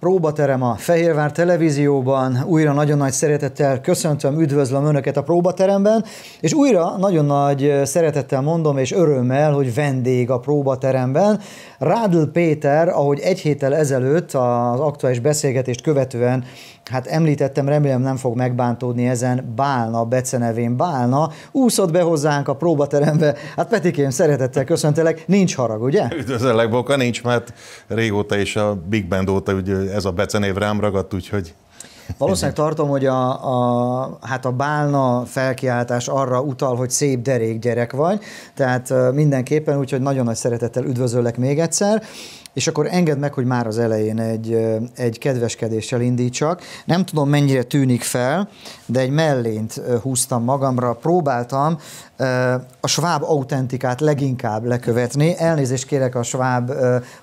Próbaterem a Fehérvár televízióban, újra nagyon nagy szeretettel köszöntöm, üdvözlöm Önöket a próbateremben, és újra nagyon nagy szeretettel mondom és örömmel, hogy vendég a próbateremben. Rádl Péter, ahogy egy héttel ezelőtt az aktuális beszélgetést követően hát említettem, remélem nem fog megbántódni ezen, Bálna, becenevén Bálna, úszott be hozzánk a próbaterembe. Hát Petikém, szeretettel köszöntelek, nincs harag, ugye? Üdvözöllek, Boka, nincs, mert régóta is a Big Band óta ugye ez a becenév rám ragadt, úgyhogy Valószínűleg tartom, hogy a, a, hát a bálna felkiáltás arra utal, hogy szép derék gyerek vagy, tehát mindenképpen, úgyhogy nagyon nagy szeretettel üdvözöllek még egyszer. És akkor engedd meg, hogy már az elején egy, egy kedveskedéssel indítsak. Nem tudom, mennyire tűnik fel, de egy mellényt húztam magamra, próbáltam a sváb autentikát leginkább lekövetni. Elnézést kérek a sváb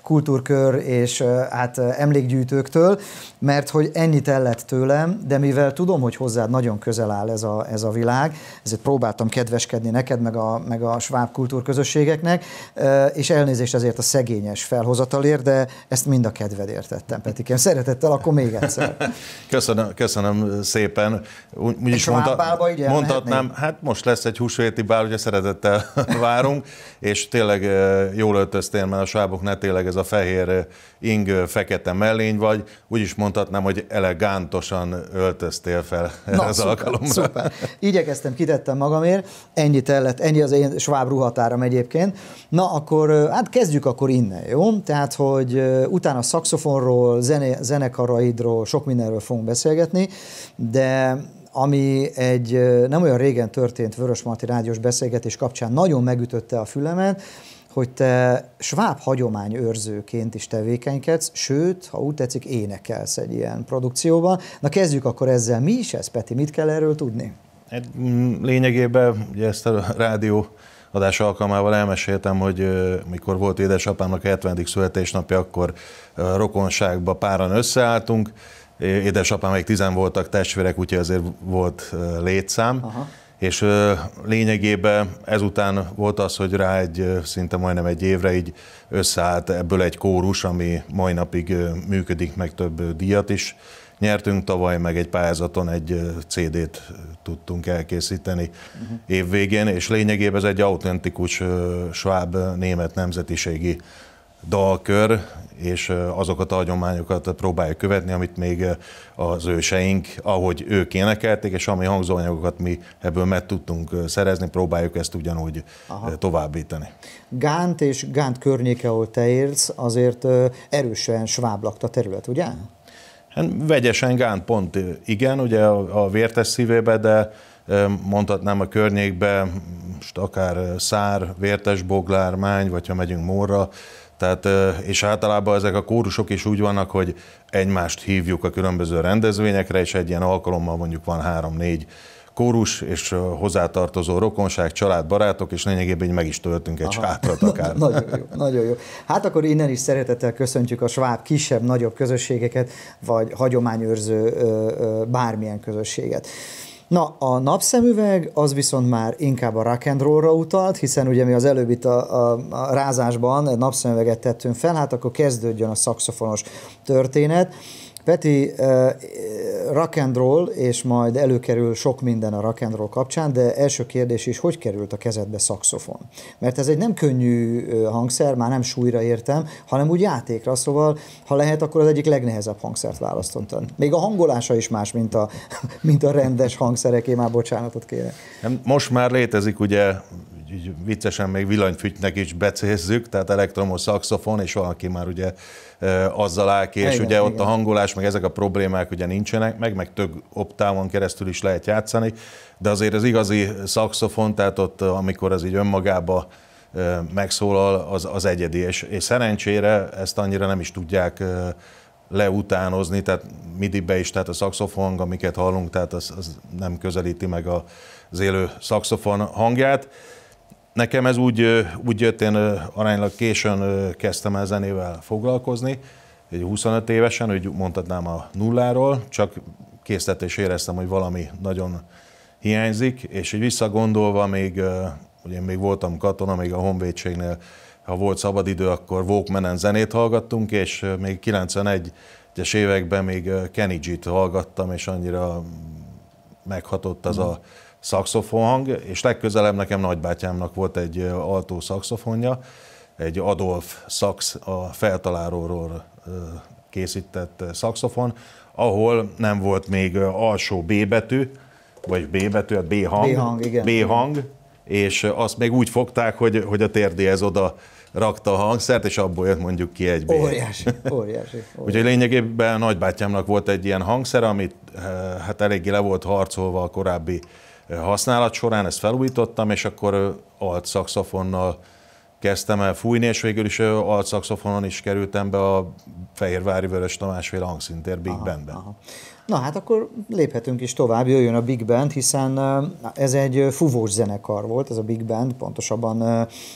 kultúrkör és hát emlékgyűjtőktől, mert hogy ennyit el tőlem, de mivel tudom, hogy hozzád nagyon közel áll ez a, ez a világ, ezért próbáltam kedveskedni neked, meg a, meg a sváb kultúrközösségeknek, és elnézést ezért a szegényes felhozatalért, de ezt mind a kedvedért tettem, Petikem. Szeretettel, akkor még egyszer. Köszönöm, köszönöm szépen. Úgy, is mondta, mondhatnám, hát most lesz egy húsvéti bál, ugye szeretettel várunk, és tényleg jól öltöztél, mert a sváboknál tényleg ez a fehér ing, fekete mellény vagy, úgy is mondhatnám, hogy elegántosan öltöztél fel Na, az szuper, alkalomra. Szuper. Igyekeztem, kitettem magamért, ennyit el lett, ennyi az én sváb ruhatáram egyébként. Na akkor, hát kezdjük akkor innen, jó? Tehát, hogy utána szakszofonról, zene, zenekaraidról, sok mindenről fogunk beszélgetni, de ami egy nem olyan régen történt Vörös Marti rádiós beszélgetés kapcsán nagyon megütötte a fülemet, hogy te sváb hagyományőrzőként is tevékenykedsz, sőt, ha úgy tetszik, énekelsz egy ilyen produkcióban. Na kezdjük akkor ezzel. Mi is ez, Peti? Mit kell erről tudni? Hát, lényegében ugye ezt a rádió adás alkalmával elmeséltem, hogy mikor volt édesapámnak 70. születésnapja, akkor rokonságba páran összeálltunk, édesapám még tizen voltak testvérek, úgyhogy azért volt létszám. Aha. És lényegében ezután volt az, hogy rá egy szinte majdnem egy évre így összeállt ebből egy kórus, ami mai napig működik, meg több díjat is nyertünk tavaly, meg egy pályázaton egy CD-t tudtunk elkészíteni uh-huh. évvégén, és lényegében ez egy autentikus sváb német nemzetiségi dalkör, és azokat a hagyományokat próbáljuk követni, amit még az őseink, ahogy ők énekelték, és ami hangzóanyagokat mi ebből meg tudtunk szerezni, próbáljuk ezt ugyanúgy Aha. továbbítani. Gánt és Gánt környéke, ahol te élsz, azért erősen sváb lakta terület, ugye? Hát vegyesen Gánt pont igen, ugye a, a vértes szívébe, de mondhatnám a környékbe, most akár Szár, Vértes Boglár, Mány, vagy ha megyünk Mórra, tehát, és általában ezek a kórusok is úgy vannak, hogy egymást hívjuk a különböző rendezvényekre, és egy ilyen alkalommal mondjuk van három-négy kórus, és hozzátartozó rokonság, család, barátok, és lényegében így meg is töltünk egy sátrat akár. nagyon jó, nagyon jó. Hát akkor innen is szeretettel köszöntjük a sváb kisebb, nagyobb közösségeket, vagy hagyományőrző bármilyen közösséget. Na, a napszemüveg az viszont már inkább a rock and roll-ra utalt, hiszen ugye mi az előbb itt a, a, a rázásban egy napszemüveget tettünk fel, hát akkor kezdődjön a szakszofonos történet. Peti, uh, rock and roll, és majd előkerül sok minden a rock and roll kapcsán, de első kérdés is, hogy került a kezedbe szakszofon? Mert ez egy nem könnyű hangszer, már nem súlyra értem, hanem úgy játékra, szóval ha lehet, akkor az egyik legnehezebb hangszert választottam. Még a hangolása is más, mint a, mint a rendes hangszerek, én már bocsánatot kérek. Most már létezik ugye így viccesen még villanyfütynek is becézzük, tehát elektromos szaxofon, és valaki már ugye azzal áll ki, és igen, ugye igen. ott a hangolás, meg ezek a problémák ugye nincsenek, meg, meg több optávon keresztül is lehet játszani, de azért az igazi szaxofon, tehát ott amikor az így önmagába megszólal, az, az egyedi, és, és szerencsére ezt annyira nem is tudják leutánozni, tehát midibe is, tehát a szaxofon, amiket hallunk, tehát az, az nem közelíti meg az élő szaxofon hangját. Nekem ez úgy, úgy jött, én aránylag későn kezdtem el zenével foglalkozni, egy 25 évesen, úgy mondhatnám a nulláról, csak készítettés éreztem, hogy valami nagyon hiányzik, és így visszagondolva még, ugye én még voltam katona, még a honvédségnél ha volt szabadidő, akkor Walkmanen zenét hallgattunk, és még 91-es években még Kenny G-t hallgattam, és annyira meghatott az a szaxofon hang, és legközelebb nekem nagybátyámnak volt egy altó szaxofonja, egy Adolf Sax a feltaláróról készített szaxofon, ahol nem volt még alsó B betű, vagy B betű, hát B hang, B hang, igen. B hang és azt még úgy fogták, hogy, hogy a térdéhez oda rakta a hangszert, és abból jött mondjuk ki egy Óriási, óriási. óriási. Úgyhogy lényegében nagybátyámnak volt egy ilyen hangszer, amit hát eléggé le volt harcolva a korábbi használat során, ezt felújítottam, és akkor alt szakszofonnal kezdtem el fújni, és végül is alt szakszofonon is kerültem be a Fehérvári Vörös Tamásféle hangszintér Big Bandbe. Aha. Na hát akkor léphetünk is tovább, jöjjön a Big Band, hiszen ez egy fuvós zenekar volt, ez a Big Band, pontosabban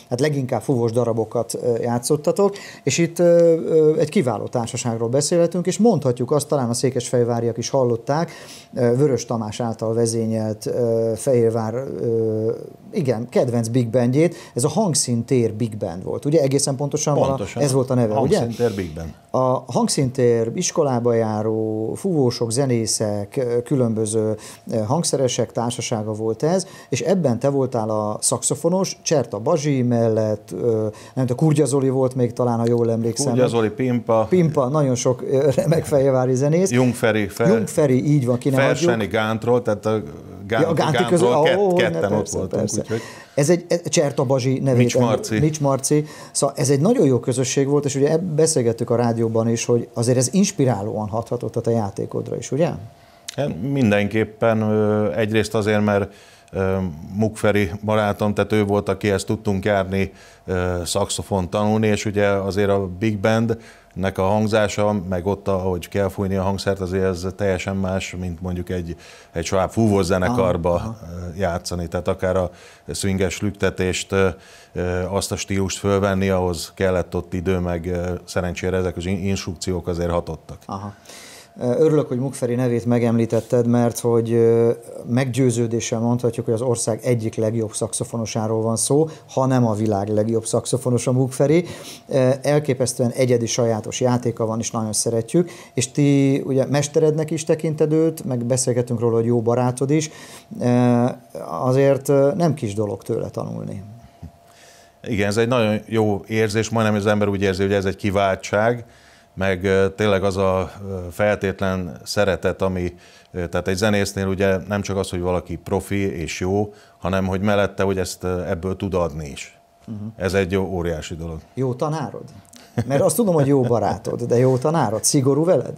hát leginkább fuvós darabokat játszottatok, és itt egy kiváló társaságról beszélhetünk, és mondhatjuk azt, talán a székesfehérváriak is hallották, Vörös Tamás által vezényelt Fehérvár, igen, kedvenc Big Bandjét, ez a Hangszintér Big Band volt, ugye egészen pontosan, pontosan. ez volt a neve, Hangszintér ugye? Hangszintér Big Band. A Hangszintér iskolába járó fuvósok, zenészek, különböző hangszeresek társasága volt ez, és ebben te voltál a szakszofonos, Cserta Bazsi mellett, nem tudom, Kurgya Zoli volt még talán, ha jól emlékszem. Kurgya Zoli, Pimpa. Pimpa, nagyon sok remek fejvári zenész. Jungferi. Fel, Jungferi, így van, ki ne Ferseni Gántról, tehát a Gán, ja, a Gánti közül, kett, oh, ketten persze, ott voltunk. Persze. Úgyhogy... Ez egy Cserta Bazsi nevét. Mics Marci. Mics Marci. Szóval ez egy nagyon jó közösség volt, és ugye beszélgettük a rádióban is, hogy azért ez inspirálóan hathatott a te játékodra is, ugye? Hát mindenképpen egyrészt azért, mert Mukferi barátom, tehát ő volt, akihez tudtunk járni szakszofon tanulni, és ugye azért a Big Band nek a hangzása, meg ott, ahogy kell fújni a hangszert, azért ez teljesen más, mint mondjuk egy, egy sváb fúvós zenekarba aha, aha. játszani. Tehát akár a swinges lüktetést, azt a stílust fölvenni, ahhoz kellett ott idő, meg szerencsére ezek az instrukciók azért hatottak. Aha. Örülök, hogy Mukferi nevét megemlítetted, mert hogy meggyőződéssel mondhatjuk, hogy az ország egyik legjobb szakszofonosáról van szó, ha nem a világ legjobb szakszofonos a Mukferi. Elképesztően egyedi sajátos játéka van, és nagyon szeretjük, és ti ugye mesterednek is tekinted őt, meg beszélgetünk róla, hogy jó barátod is, azért nem kis dolog tőle tanulni. Igen, ez egy nagyon jó érzés, majdnem az ember úgy érzi, hogy ez egy kiváltság, meg tényleg az a feltétlen szeretet, ami, tehát egy zenésznél ugye nem csak az, hogy valaki profi és jó, hanem hogy mellette, hogy ezt ebből tud adni is. Uh-huh. Ez egy jó, óriási dolog. Jó tanárod? Mert azt tudom, hogy jó barátod, de jó tanárod? Szigorú veled?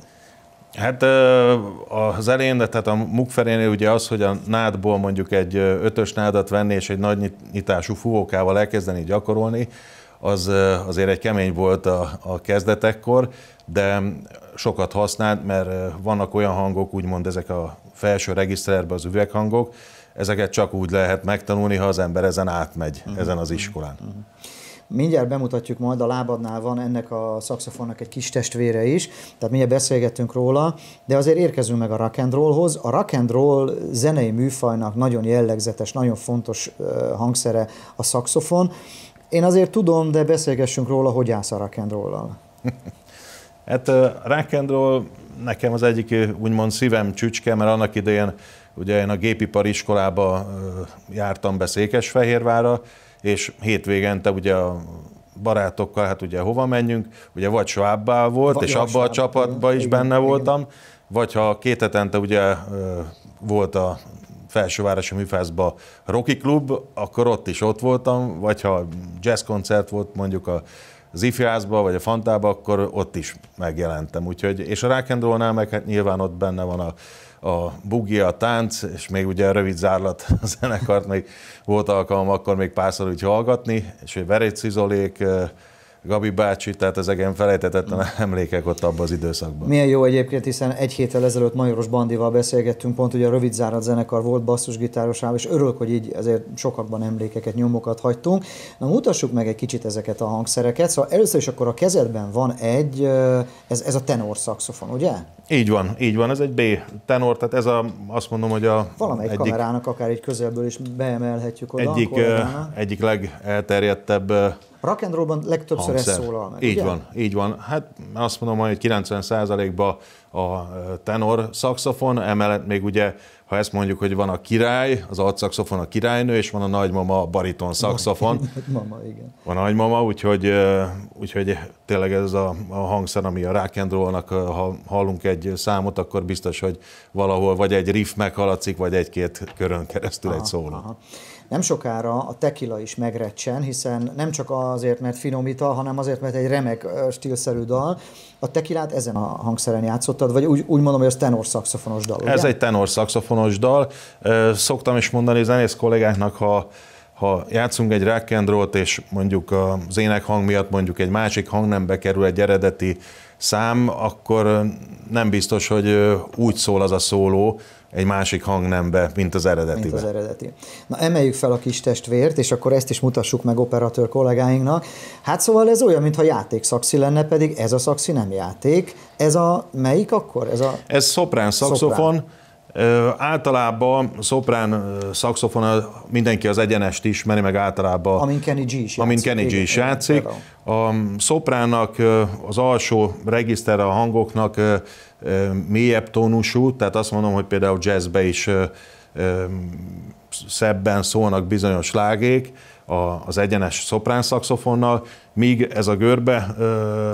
Hát az elején, tehát a mukferénél ugye az, hogy a nádból mondjuk egy ötös nádat venni és egy nagy nyitású fúvókával elkezdeni gyakorolni, az azért egy kemény volt a, a kezdetekkor, de sokat használt, mert vannak olyan hangok, úgymond ezek a felső regiszterben az üveghangok, ezeket csak úgy lehet megtanulni, ha az ember ezen átmegy, uh-huh. ezen az iskolán. Uh-huh. Mindjárt bemutatjuk majd, a lábadnál van ennek a szakszofonnak egy kis testvére is, tehát mindjárt beszélgettünk róla, de azért érkezünk meg a rock and rollhoz. A rock and roll zenei műfajnak nagyon jellegzetes, nagyon fontos hangszere a szakszofon. Én azért tudom, de beszélgessünk róla, hogy állsz a rock and roll-al. hát rock and roll nekem az egyik úgymond szívem csücske, mert annak idején ugye én a gépipari iskolába jártam be Székesfehérvára, és hétvégente ugye a barátokkal, hát ugye hova menjünk, ugye vagy Schwabbá volt, vagy és abban a csapatban is igen, benne igen. voltam, vagy ha két hetente ugye volt a felsővárosi műfázba Rocky Club, akkor ott is ott voltam, vagy ha jazz koncert volt mondjuk a az vagy a fantába, akkor ott is megjelentem. Úgyhogy, és a rock and meg hát nyilván ott benne van a, a bugi, a tánc, és még ugye a rövid zárlat a zenekart, még volt alkalom akkor még párszor úgy hallgatni, és hogy Veréc Izolék, Gabi bácsi, tehát ezeken felejtetetlen mm. emlékek ott abban az időszakban. Milyen jó egyébként, hiszen egy héttel ezelőtt Majoros Bandival beszélgettünk, pont ugye a rövid zárat zenekar volt basszusgitárosával, és örülök, hogy így ezért sokakban emlékeket, nyomokat hagytunk. Na mutassuk meg egy kicsit ezeket a hangszereket. Szóval először is akkor a kezedben van egy, ez, ez a tenor szaxofon, ugye? Így van, így van, ez egy B tenor, tehát ez a, azt mondom, hogy a... Valamelyik egyik, kamerának akár egy közelből is beemelhetjük oda. Egyik, egyik legelterjedtebb rock and rollban legtöbbször hangszer. ez szólal meg, Így ugye? van, így van. Hát azt mondom, hogy 90%-ban a tenor szaxofon, emellett még ugye, ha ezt mondjuk, hogy van a király, az altszaxofon a királynő, és van a nagymama a bariton szaxofon. Mama, igen. Van a nagymama, úgyhogy, úgyhogy tényleg ez a, a hangszer, ami a rock and rollnak, ha hallunk egy számot, akkor biztos, hogy valahol vagy egy riff meghaladszik, vagy egy-két körön keresztül aha, egy szóló. Aha nem sokára a tekila is megrecsen, hiszen nem csak azért, mert finom ital, hanem azért, mert egy remek stílszerű dal. A tekilát ezen a hangszeren játszottad, vagy úgy, úgy mondom, hogy ez tenor szakszofonos dal, ugye? Ez egy tenor szakszofonos dal. Szoktam is mondani zenész kollégáknak, ha ha játszunk egy rock and roll és mondjuk az énekhang miatt mondjuk egy másik hangnembe kerül egy eredeti szám, akkor nem biztos, hogy úgy szól az a szóló, egy másik hangnembe, mint az eredeti. Mint az eredeti. Na emeljük fel a kis testvért, és akkor ezt is mutassuk meg operatőr kollégáinknak. Hát szóval ez olyan, mintha szakszi lenne, pedig ez a szakszi nem játék. Ez a melyik akkor? Ez, a... ez szoprán. Szoprán. Általában szoprán szakszofon mindenki az egyenest ismeri, meg általában... Amin Kenny G is játszik. Amin Kenny G is játszik. A szoprának az alsó regiszter a hangoknak mélyebb tónusú, tehát azt mondom, hogy például jazzbe is szebben szólnak bizonyos lágék az egyenes szoprán szakszofonnal, míg ez a görbe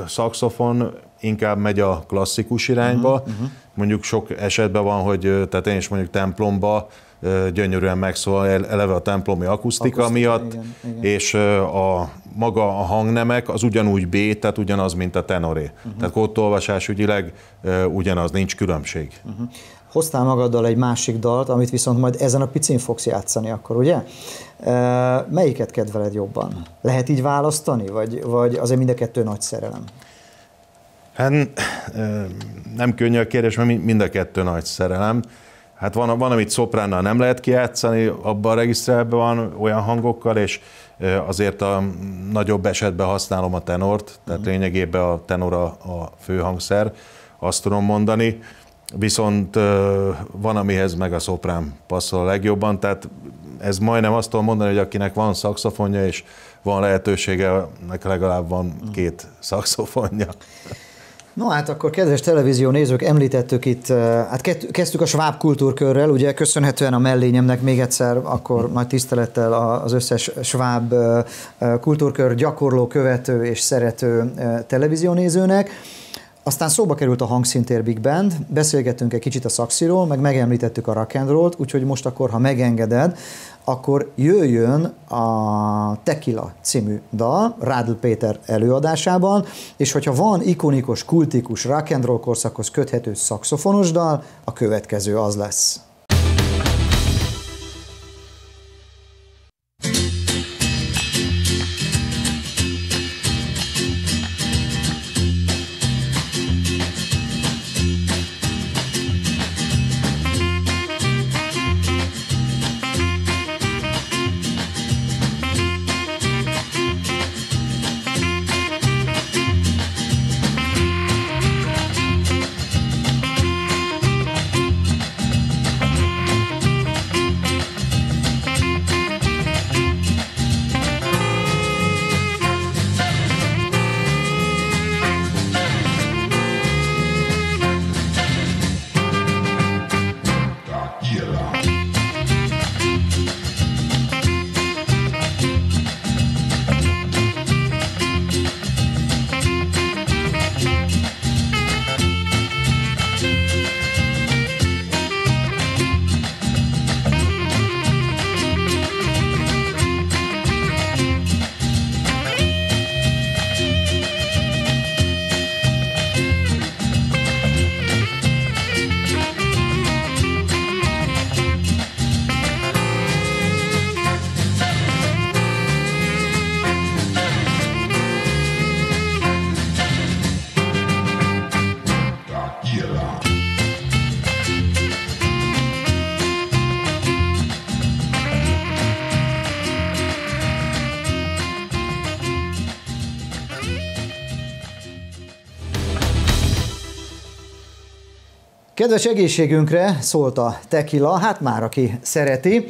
szakszofon inkább megy a klasszikus irányba. Uh-huh, uh-huh. Mondjuk sok esetben van, hogy tehát én is mondjuk templomba gyönyörűen megszól eleve a templomi akusztika, akusztika miatt, igen, igen. és a maga a hangnemek az ugyanúgy B, tehát ugyanaz, mint a tenoré. Uh-huh. Tehát kódolvasás ügyileg ugyanaz, nincs különbség. Uh-huh. Hoztál magaddal egy másik dalt, amit viszont majd ezen a picin fogsz játszani akkor, ugye? Melyiket kedveled jobban? Lehet így választani, vagy, vagy azért mind a kettő nagy szerelem? Hát nem könnyű a kérdés, mert mind a kettő nagy szerelem. Hát van, van amit szopránnal nem lehet kijátszani, abban a regisztrálban van olyan hangokkal, és azért a nagyobb esetben használom a tenort, tehát uh-huh. lényegében a tenor a, a főhangszer, azt tudom mondani. Viszont van, amihez meg a szoprán passzol a legjobban, tehát ez majdnem azt tudom mondani, hogy akinek van szakszofonja, és van lehetősége, nek legalább van mhm. két szakszofonja. No hát akkor kedves televízió nézők, említettük itt, hát kezdtük a sváb kultúrkörrel, ugye köszönhetően a mellényemnek még egyszer akkor nagy tisztelettel az összes sváb kultúrkör gyakorló, követő és szerető televíziónézőnek. Aztán szóba került a hangszintér Big Band, beszélgettünk egy kicsit a szaxiról, meg megemlítettük a rock úgyhogy most akkor, ha megengeded, akkor jöjjön a Tequila című dal Rádl Péter előadásában, és hogyha van ikonikus, kultikus rock korszakhoz köthető szakszofonos dal, a következő az lesz. Kedves egészségünkre szólt a tequila, hát már aki szereti.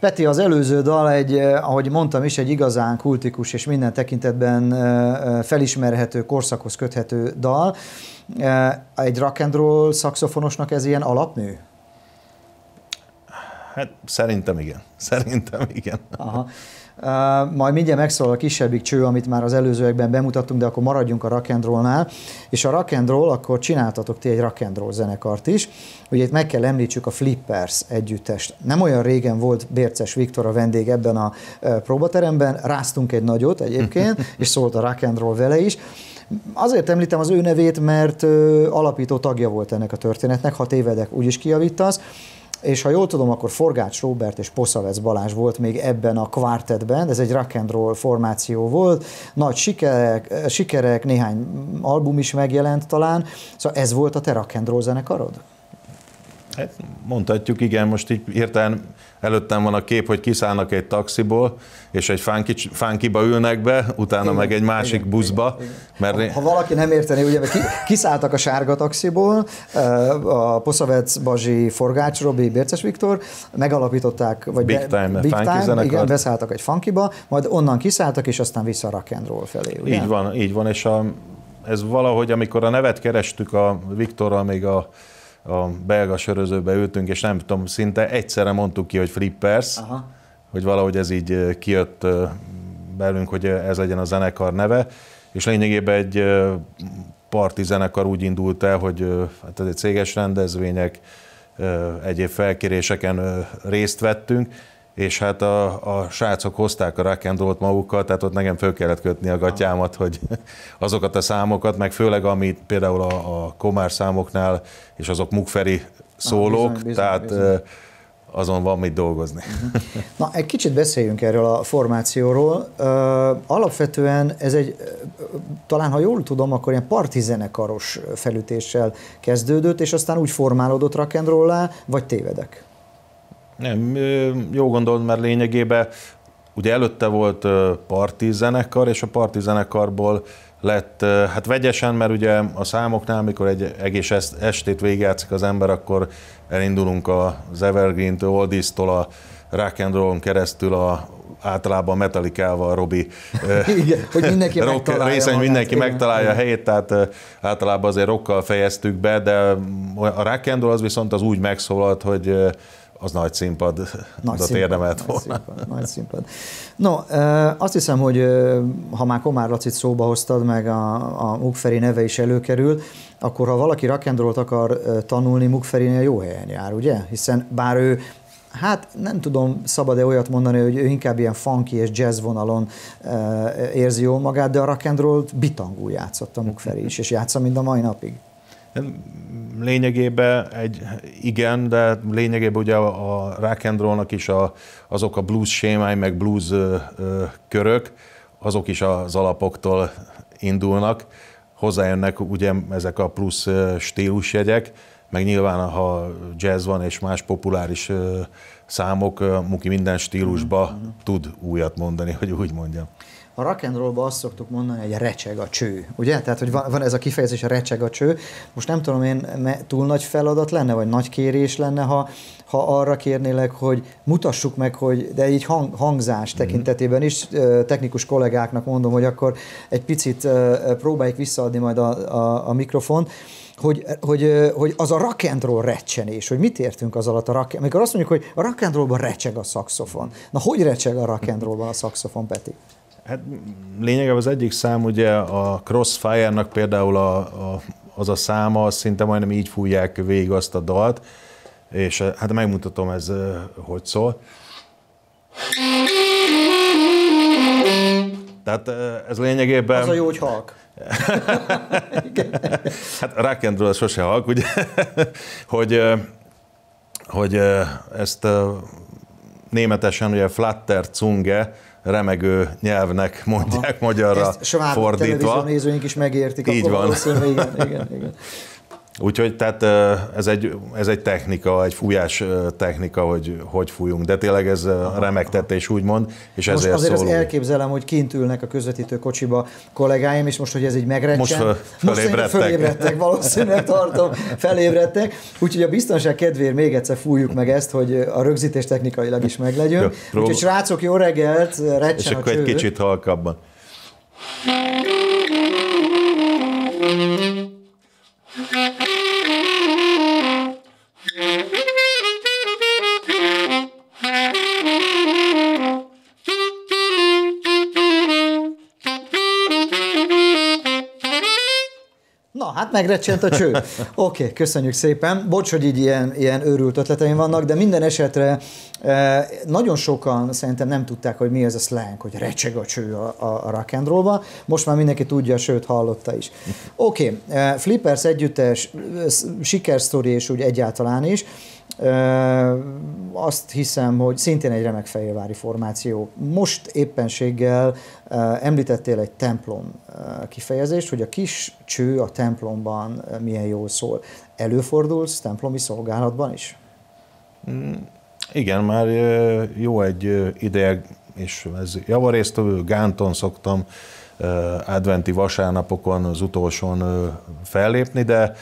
Peti, az előző dal egy, eh, ahogy mondtam is, egy igazán kultikus és minden tekintetben eh, eh, felismerhető, korszakhoz köthető dal. Egy rock and roll szakszofonosnak ez ilyen alapnő? Hát szerintem igen. Szerintem igen. Aha. Majd mindjárt megszólal a kisebbik cső, amit már az előzőekben bemutattunk, de akkor maradjunk a rock and roll-nál. És a roll, akkor csináltatok ti egy rock and roll zenekart is. Ugye itt meg kell említsük a Flippers együttest. Nem olyan régen volt Bérces Viktor a vendég ebben a próbateremben, ráztunk egy nagyot egyébként, és szólt a roll vele is. Azért említem az ő nevét, mert alapító tagja volt ennek a történetnek, ha tévedek, úgyis kiavítasz és ha jól tudom, akkor Forgács Robert és Poszavec Balázs volt még ebben a kvartetben, ez egy rock and roll formáció volt, nagy sikerek, sikerek, néhány album is megjelent talán, szóval ez volt a te rock and roll zenekarod? Hát mondhatjuk, igen, most így hirtelen előttem van a kép, hogy kiszállnak egy taxiból, és egy fánki, fánkiba ülnek be, utána igen, meg egy másik igen, buszba. Igen, mert ha, ha valaki nem érteni, ugye ki, kiszálltak a sárga taxiból, a Poszavec Bazsi Forgács Robi Bérces Viktor, megalapították, vagy Big be, Time, Big Time zenekar. igen, beszálltak egy funkiba, majd onnan kiszálltak, és aztán vissza a rock and roll felé. Ugye? Így van, így van, és a, ez valahogy, amikor a nevet kerestük a Viktorral, még a a belga sörözőbe ültünk, és nem tudom, szinte egyszerre mondtuk ki, hogy Flippers, Aha. hogy valahogy ez így kijött belünk, hogy ez legyen a zenekar neve, és lényegében egy parti zenekar úgy indult el, hogy hát ez egy céges rendezvények, egyéb felkéréseken részt vettünk, és hát a, a srácok hozták a rock magukkal, tehát ott nekem föl kellett kötni a gatyámat, hogy azokat a számokat, meg főleg amit például a, a Komár számoknál, és azok Mukferi szólók, ah, bizony, bizony, tehát bizony. azon van mit dolgozni. Na, egy kicsit beszéljünk erről a formációról. Alapvetően ez egy, talán ha jól tudom, akkor ilyen partizzenekaros felütéssel kezdődött, és aztán úgy formálódott rock vagy tévedek? Nem, jó gondolod, mert lényegében ugye előtte volt parti zenekar, és a parti zenekarból lett, hát vegyesen, mert ugye a számoknál, mikor egy egész estét végigjátszik az ember, akkor elindulunk az Evergreen-től, Oldies-tól a rock and roll keresztül a általában Metallicával Robi Igen, hogy mindenki rock részen mindenki igen, megtalálja igen. a helyét, tehát általában azért rockkal fejeztük be, de a rock and roll az viszont az úgy megszólalt, hogy az nagy színpad, nagy színpad, érdemelt volna. Nagy színpad, nagy színpad. No, azt hiszem, hogy ha már Komár Lacit szóba hoztad, meg a, a Mukferi neve is előkerül, akkor ha valaki rock'n'rollt akar tanulni, Mukferinél jó helyen jár, ugye? Hiszen bár ő Hát nem tudom, szabad-e olyat mondani, hogy ő inkább ilyen funky és jazz vonalon érzi jól magát, de a rock and roll bitangul játszott a Mukferi is, és játsza mind a mai napig. Lényegében egy igen, de lényegében ugye a, a rock and is a, azok a blues sémái, meg blues ö, ö, körök, azok is az alapoktól indulnak. Hozzájönnek ugye ezek a plusz stílusjegyek, meg nyilván, ha jazz van és más populáris számok, Muki minden stílusba mm-hmm. tud újat mondani, hogy úgy mondjam a rock and rollba azt szoktuk mondani, hogy recseg a cső, ugye? Tehát, hogy van, van ez a kifejezés, a recseg a cső. Most nem tudom én, túl nagy feladat lenne, vagy nagy kérés lenne, ha, ha arra kérnélek, hogy mutassuk meg, hogy, de így hang, hangzás mm tekintetében is, technikus kollégáknak mondom, hogy akkor egy picit próbáljuk visszaadni majd a, a, a mikrofon, hogy, hogy, hogy az a rock and roll recsenés, hogy mit értünk az alatt a rock, amikor azt mondjuk, hogy a rock and rollban recseg a szakszofon. Na, hogy recseg a rock and rollban a szakszofon, Peti? Hát lényegében az egyik szám ugye a Crossfire-nak például a, a, az a száma, szinte majdnem így fújják végig azt a dalt, és hát megmutatom ez, hogy szól. Tehát ez lényegében... Az a jó, hogy halk. hát rock and roll sose halk, ugye? hogy, hogy ezt németesen ugye Flatter Zunge, remegő nyelvnek mondják Aha. magyarra Ezt fordítva. nézőink is megértik. Így van. Igen, igen, igen. Úgyhogy tehát ez egy, ez egy technika, egy fújás technika, hogy hogy fújunk, de tényleg ez remektetés úgymond, és most ezért azért szólunk. azt elképzelem, hogy kint ülnek a közvetítő kocsiba kollégáim, és most, hogy ez így megrecsen. Most, föl, fölébredtek. most fölébredtek, valószínűleg tartom, felébredtek. Úgyhogy a biztonság kedvéért még egyszer fújjuk meg ezt, hogy a rögzítés technikailag is meglegyünk. Jó, Úgyhogy srácok, jó reggelt, recsen És akkor egy kicsit halkabban. Megrecsent a cső. Oké, okay, köszönjük szépen. Bocs, hogy így ilyen, ilyen őrült ötleteim vannak, de minden esetre eh, nagyon sokan szerintem nem tudták, hogy mi ez a slang, hogy recseg a cső a, a, a rock and roll-ba. Most már mindenki tudja, sőt hallotta is. Oké, okay, eh, Flippers együttes, sikersztori és úgy egyáltalán is. Azt hiszem, hogy szintén egy remek fehérvári formáció. Most éppenséggel említettél egy templom kifejezést, hogy a kis cső a templomban milyen jól szól. Előfordulsz templomi szolgálatban is? Mm, igen, már jó egy ideje, és ez javarészt Gánton szoktam adventi vasárnapokon az utolsón fellépni, de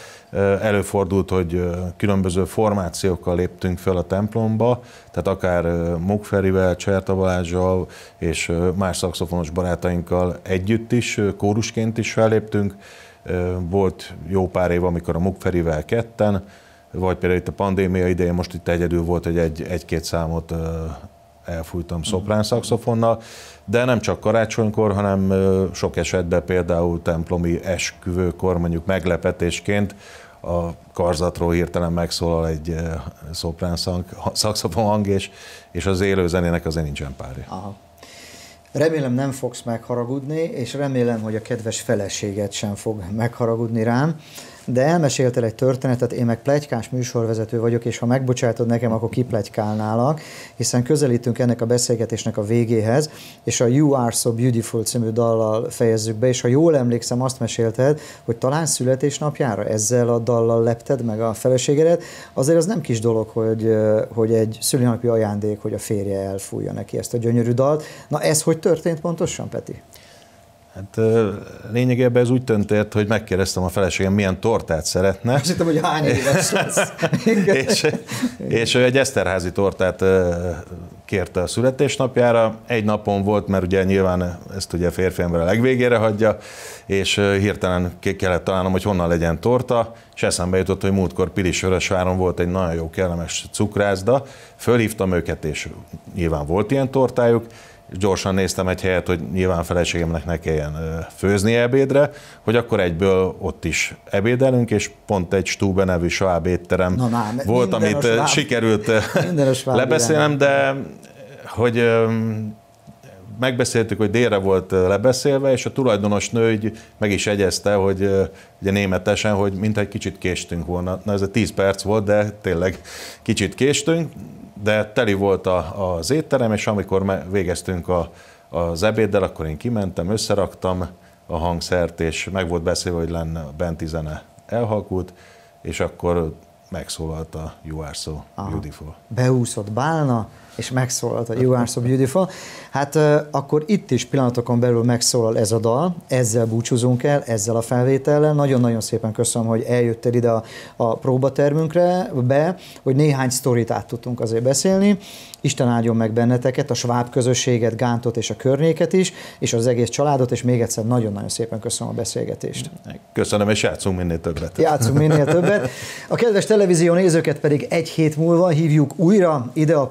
előfordult, hogy különböző formációkkal léptünk fel a templomba, tehát akár Mugferivel, Cserta Balázsjal és más szakszofonos barátainkkal együtt is, kórusként is felléptünk. Volt jó pár év, amikor a Mugferivel ketten, vagy például itt a pandémia idején most itt egyedül volt, hogy egy, egy-két számot elfújtam szoprán szakszofonnal, de nem csak karácsonykor, hanem sok esetben például templomi esküvőkor, mondjuk meglepetésként a karzatról hirtelen megszólal egy szoprán szakszofon hang, és, és az élő zenének azért nincsen párja. Aha. Remélem nem fogsz megharagudni, és remélem, hogy a kedves feleséget sem fog megharagudni rám de elmeséltél egy történetet, én meg plegykás műsorvezető vagyok, és ha megbocsátod nekem, akkor kiplegykálnálak, hiszen közelítünk ennek a beszélgetésnek a végéhez, és a You Are So Beautiful című dallal fejezzük be, és ha jól emlékszem, azt mesélted, hogy talán születésnapjára ezzel a dallal lepted meg a feleségedet, azért az nem kis dolog, hogy, hogy egy szülinapi ajándék, hogy a férje elfújja neki ezt a gyönyörű dalt. Na ez hogy történt pontosan, Peti? Hát lényegében ez úgy történt, hogy megkérdeztem a feleségem, milyen tortát szeretne. Azt hittem, hogy hány éves lesz. és, és ő egy eszterházi tortát kérte a születésnapjára. Egy napon volt, mert ugye nyilván ezt ugye férfi ember a legvégére hagyja, és hirtelen kellett találnom, hogy honnan legyen torta, és eszembe jutott, hogy múltkor Pilisvörösváron volt egy nagyon jó, kellemes cukrászda. Fölhívtam őket, és nyilván volt ilyen tortájuk, és gyorsan néztem egy helyet, hogy nyilván feleségemnek ne kelljen főzni ebédre, hogy akkor egyből ott is ebédelünk, és pont egy Stube nevű sváb étterem Na, na, volt, amit sikerült lebeszélnem, de hogy megbeszéltük, hogy délre volt lebeszélve, és a tulajdonos nő meg is egyezte, hogy ugye németesen, hogy mintha egy kicsit késtünk volna. Na ez a 10 perc volt, de tényleg kicsit késtünk, de teli volt a, az étterem, és amikor végeztünk a, az ebéddel, akkor én kimentem, összeraktam a hangszert, és meg volt beszélve, hogy lenne a benti zene elhalkult, és akkor megszólalt a You Are So Beautiful. Beúszott bálna, és megszólalt a You Are So Beautiful. Hát akkor itt is pillanatokon belül megszólal ez a dal, ezzel búcsúzunk el, ezzel a felvétellel. Nagyon-nagyon szépen köszönöm, hogy eljöttél ide a, a próbatermünkre be, hogy néhány sztorit át tudtunk azért beszélni. Isten áldjon meg benneteket, a sváb közösséget, Gántot és a környéket is, és az egész családot, és még egyszer nagyon-nagyon szépen köszönöm a beszélgetést. Köszönöm, és játszunk minél többet. Játszunk minél többet. A kedves televízió nézőket pedig egy hét múlva hívjuk újra ide a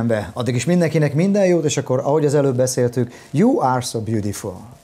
próbaterembe. Addig is mindenkinek minden jót, és akkor, ahogy az előbb beszéltük, you are so beautiful.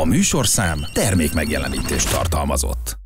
A műsorszám termék megjelenítést tartalmazott.